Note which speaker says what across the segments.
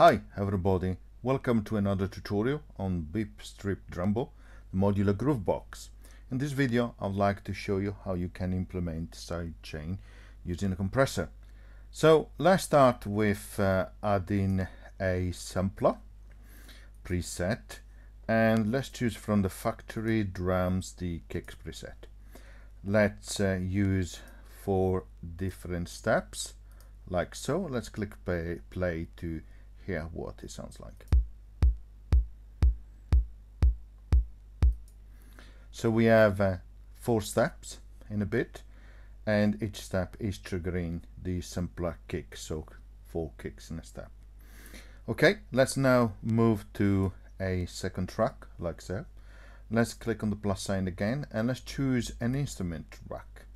Speaker 1: Hi everybody, welcome to another tutorial on BeepStreet Drambo, the modular groove box. In this video I would like to show you how you can implement sidechain using a compressor. So let's start with uh, adding a sampler preset and let's choose from the factory drums the kicks preset. Let's uh, use four different steps like so. Let's click play, play to hear what it sounds like. So we have uh, four steps in a bit and each step is triggering the sampler kick, so four kicks in a step. Okay, let's now move to a second track like so. Let's click on the plus sign again and let's choose an instrument track.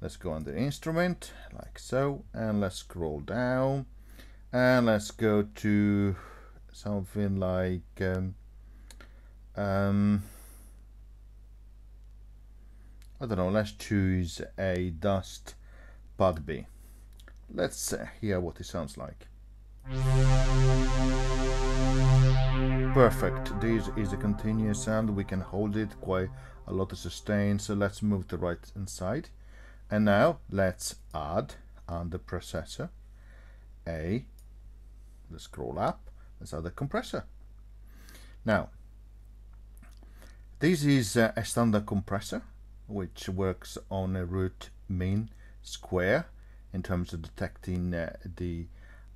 Speaker 1: Let's go on the instrument like so and let's scroll down and let's go to something like um, um, I don't know let's choose a dust pad B let's hear what it sounds like. Perfect. This is a continuous sound we can hold it quite a lot of sustain. So let's move the right inside and now let's add on the processor a Let's scroll up. Add a compressor. Now, this is a standard compressor which works on a root mean square in terms of detecting uh, the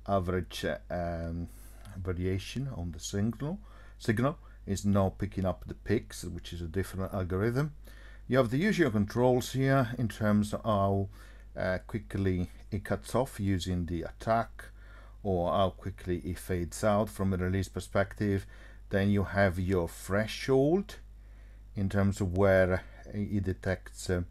Speaker 1: average uh, um, variation on the signal. Signal is now picking up the peaks, which is a different algorithm. You have the usual controls here in terms of how uh, quickly it cuts off using the attack or how quickly it fades out from a release perspective. Then you have your threshold in terms of where it detects uh,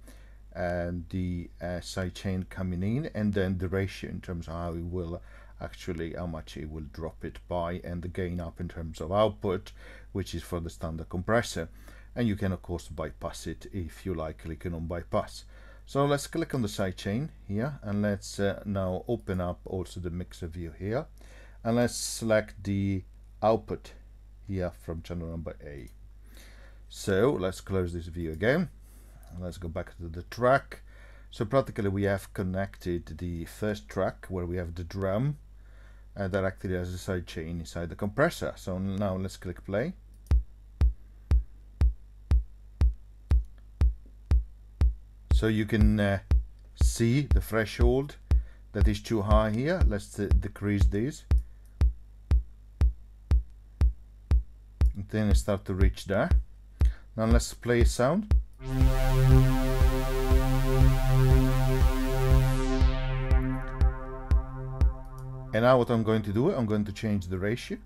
Speaker 1: uh, the uh, sidechain coming in and then the ratio in terms of how it will actually how much it will drop it by and the gain up in terms of output which is for the standard compressor and you can of course bypass it if you like clicking on bypass so let's click on the sidechain here and let's uh, now open up also the mixer view here and let's select the output here from channel number A. So let's close this view again and let's go back to the track. So practically we have connected the first track where we have the drum uh, directly as a sidechain inside the compressor. So now let's click play. So you can uh, see the threshold that is too high here. Let's uh, decrease this. And then start to reach there. Now let's play sound. And now what I'm going to do I'm going to change the ratio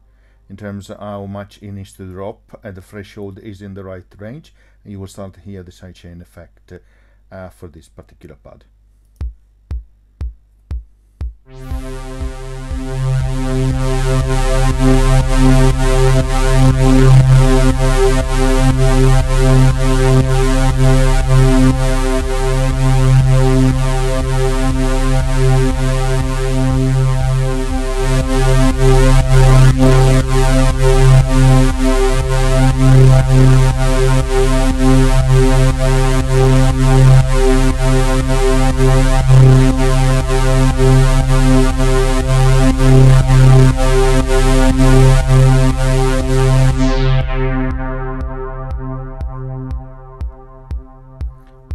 Speaker 1: in terms of how much it needs to drop and the threshold is in the right range. And you will start to hear the sidechain effect uh, for this particular pad.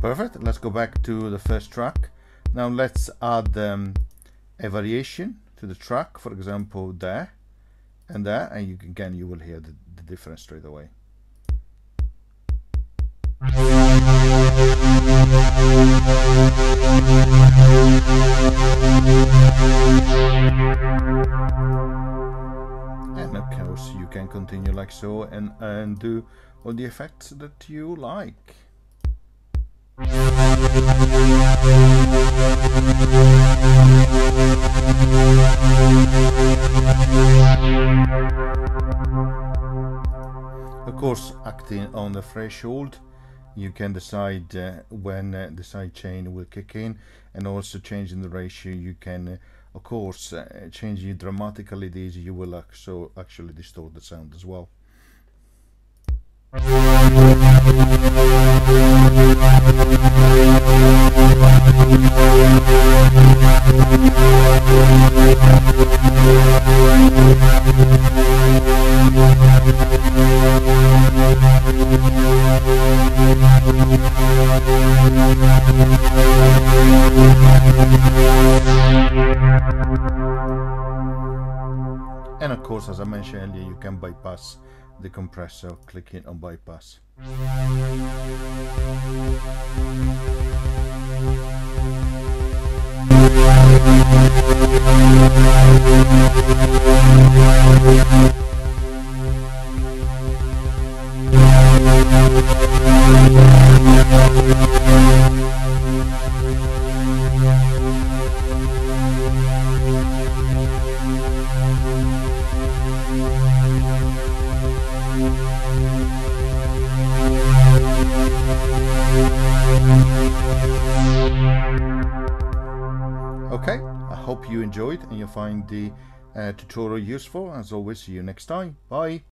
Speaker 1: Perfect, let's go back to the first track. Now let's add um, a variation to the track, for example there and there, and you, again you will hear the, the difference straight away. And of course you can continue like so and, and do all the effects that you like. Of course, acting on the threshold, you can decide uh, when uh, the sidechain will kick in and also changing the ratio you can of course uh, changing dramatically these you will also actually distort the sound as well and of course as I mentioned earlier you can bypass the compressor clicking on bypass Okay, I hope you enjoyed and you find the uh, tutorial useful. As always, see you next time. Bye.